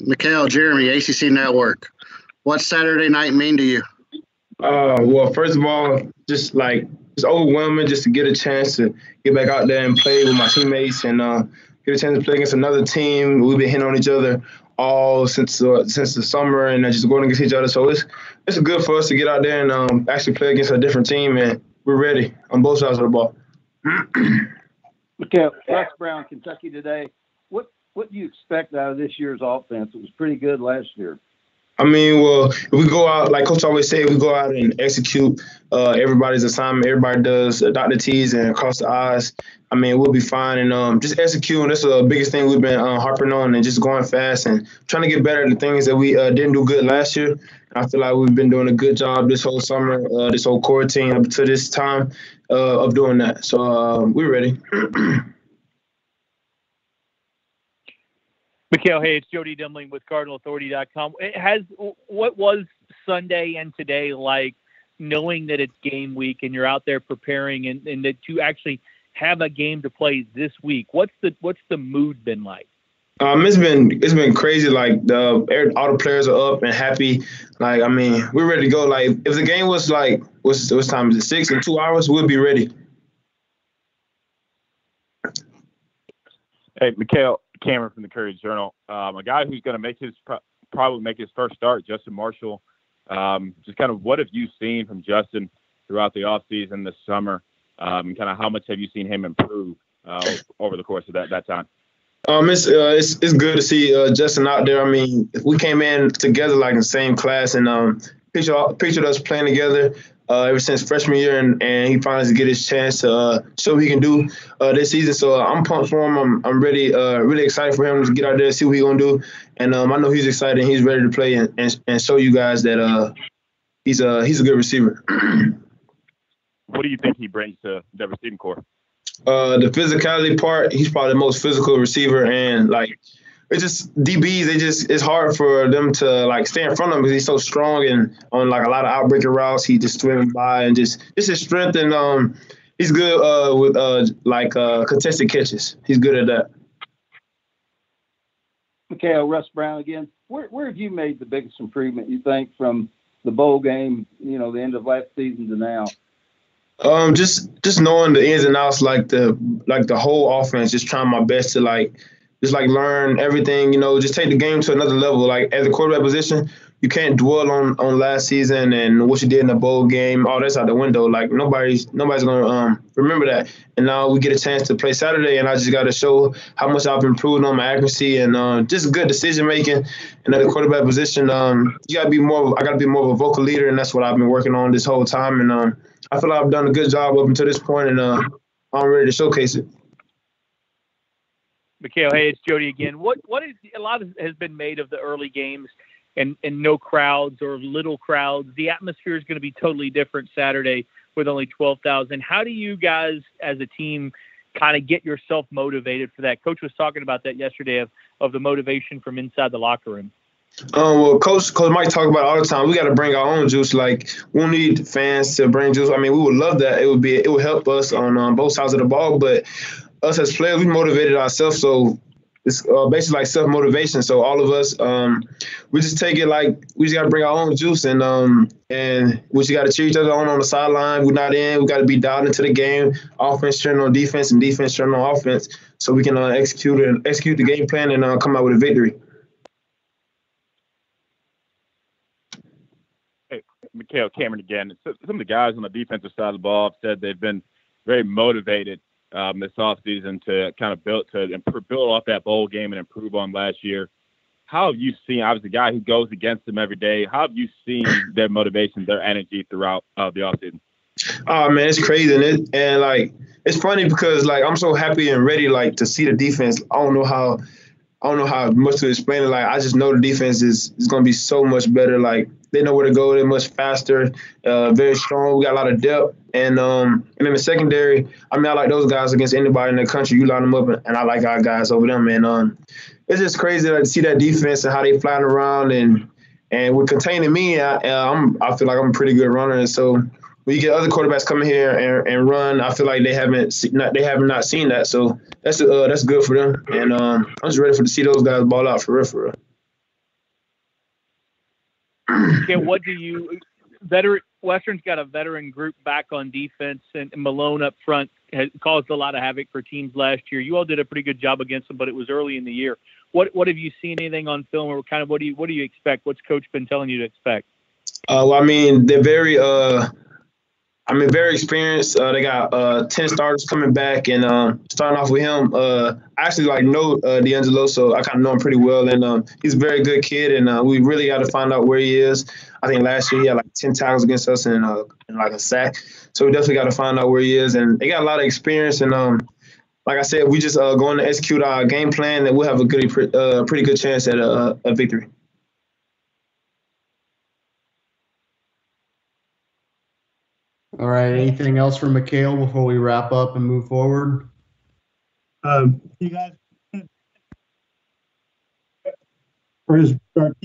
Micale, Jeremy, ACC Network. What's Saturday night mean to you? Uh, well, first of all, just like it's overwhelming just to get a chance to get back out there and play with my teammates and uh, get a chance to play against another team. We've been hitting on each other all since uh, since the summer and just going against each other. So it's it's good for us to get out there and um, actually play against a different team, and we're ready on both sides of the ball. okay, Russ Brown, Kentucky today. What do you expect out of this year's offense? It was pretty good last year. I mean, well, we go out, like Coach always say, we go out and execute uh, everybody's assignment. Everybody does uh, the T's and cross the I's. I mean, we'll be fine. And um, just executing, that's the biggest thing we've been uh, harping on and just going fast and trying to get better at the things that we uh, didn't do good last year. I feel like we've been doing a good job this whole summer, uh, this whole quarantine up to this time uh, of doing that. So uh, we're ready. Micale, hey, it's Jody Demling with CardinalAuthority.com. It has what was Sunday and today like, knowing that it's game week and you're out there preparing, and, and that you actually have a game to play this week. What's the what's the mood been like? Um, it's been it's been crazy. Like the all the players are up and happy. Like I mean, we're ready to go. Like if the game was like what's what time is it? Six in two hours, we'll be ready. Hey, Micale, Cameron from the Courier Journal. Um, a guy who's going to make his probably make his first start, Justin Marshall. Um, just kind of what have you seen from Justin throughout the offseason this summer? Um, kind of how much have you seen him improve uh, over the course of that, that time? Um, it's, uh, it's it's good to see uh, Justin out there. I mean, we came in together like in the same class, and um, picture pictured us playing together uh, ever since freshman year, and, and he finally get his chance to uh, show what he can do uh, this season. So uh, I'm pumped for him. I'm I'm really uh, really excited for him to get out there, and see what he's gonna do, and um, I know he's excited. and He's ready to play and, and, and show you guys that uh, he's a he's a good receiver. what do you think he brings to the receiving? Uh, the physicality part, he's probably the most physical receiver, and like it's just DBs. They just it's hard for them to like stay in front of him because he's so strong and on like a lot of outbreaker routes, he just swims by and just just his strength and um he's good uh with uh like uh contested catches. He's good at that. Micale Russ Brown again. Where where have you made the biggest improvement you think from the bowl game, you know, the end of last season to now? Um, just just knowing the ins and outs, like the like the whole offense, just trying my best to like just like learn everything, you know, just take the game to another level. Like as a quarterback position, you can't dwell on on last season and what you did in the bowl game. All that's out the window. Like nobody's nobody's gonna um, remember that. And now we get a chance to play Saturday, and I just got to show how much I've improved on my accuracy and uh, just good decision making. And at the quarterback position, um, you gotta be more. I gotta be more of a vocal leader, and that's what I've been working on this whole time. And um, I feel like I've done a good job up until this point, and uh, I'm ready to showcase it. Micale, hey, it's Jody again. What what is a lot has been made of the early games and and no crowds or little crowds. The atmosphere is going to be totally different Saturday with only twelve thousand. How do you guys as a team kind of get yourself motivated for that? Coach was talking about that yesterday of of the motivation from inside the locker room. Um, well, Coach, Coach Mike talk about all the time. We got to bring our own juice. Like we need fans to bring juice. I mean, we would love that. It would be it would help us on um, both sides of the ball. But us as players, we motivated ourselves. So it's uh, basically like self motivation. So all of us, um, we just take it like we just got to bring our own juice and um, and we just got to cheer each other on on the sideline. We're not in. We got to be dialed into the game. Offense turning on defense and defense turning on offense, so we can uh, execute and execute the game plan and uh, come out with a victory. Hey, Micale Cameron again. Some of the guys on the defensive side of the ball have said they've been very motivated um, this offseason to kind of build to improve, build off that bowl game and improve on last year. How have you seen, obviously, a guy who goes against them every day, how have you seen their motivation, their energy throughout uh, the offseason? Oh man, it's crazy, and, it, and like it's funny because like I'm so happy and ready like to see the defense. I don't know how, I don't know how much to explain it. Like I just know the defense is is gonna be so much better. Like they know where to go. They're much faster, uh, very strong. We got a lot of depth. And um, and in the secondary, I mean, I like those guys against anybody in the country. You line them up, and I like our guys over them. And um, it's just crazy to see that defense and how they flying around and and with containing me, I, I'm I feel like I'm a pretty good runner. And so when you get other quarterbacks coming here and, and run, I feel like they haven't see, not they have not seen that. So that's uh, that's good for them. And um, I'm just ready for to see those guys ball out for real, for real. Yeah, what do you veteran Western's got a veteran group back on defense and Malone up front has caused a lot of havoc for teams last year. You all did a pretty good job against them, but it was early in the year. What what have you seen anything on film or kind of what do you what do you expect? What's coach been telling you to expect? Uh, well, I mean, they're very, uh, I mean, very experienced. Uh, they got uh, ten starters coming back, and um, starting off with him, uh, I actually like know uh, D'Angelo, so I kind of know him pretty well, and um, he's a very good kid, and uh, we really got to find out where he is. I think last year he had like ten tackles against us and, uh, and like a sack, so we definitely got to find out where he is, and they got a lot of experience, and um, like I said, we just going to execute our game plan, and we'll have a good, pretty good chance at a, a victory. All right. Anything else for Micale before we wrap up and move forward? Um, you guys, for his our